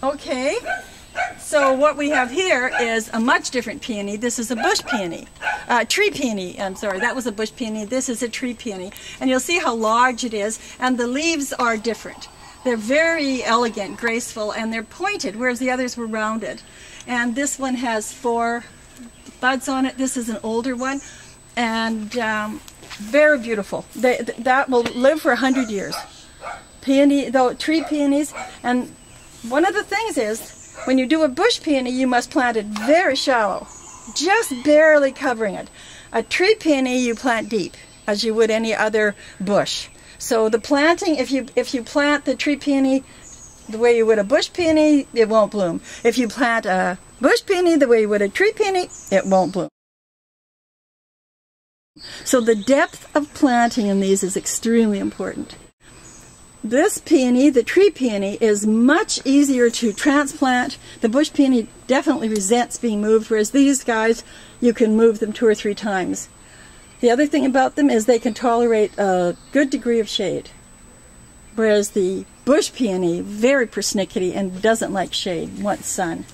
Okay, so what we have here is a much different peony. This is a bush peony, uh, tree peony. I'm sorry, that was a bush peony. This is a tree peony. And you'll see how large it is, and the leaves are different. They're very elegant, graceful, and they're pointed, whereas the others were rounded. And this one has four buds on it. This is an older one, and um, very beautiful. They, that will live for a hundred years. Peony, though tree peonies, and one of the things is when you do a bush peony, you must plant it very shallow, just barely covering it. A tree peony you plant deep, as you would any other bush. So the planting, if you if you plant the tree peony the way you would a bush peony, it won't bloom. If you plant a bush peony the way you would a tree peony, it won't bloom. So the depth of planting in these is extremely important. This peony, the tree peony, is much easier to transplant. The bush peony definitely resents being moved, whereas these guys, you can move them two or three times. The other thing about them is they can tolerate a good degree of shade, whereas the bush peony, very persnickety and doesn't like shade, wants sun.